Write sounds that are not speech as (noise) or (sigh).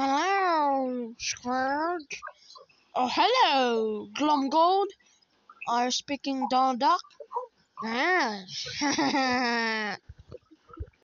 Hello, Scrooge. Oh, hello, Glumgold. Are you speaking Donald Duck? Yes. (laughs)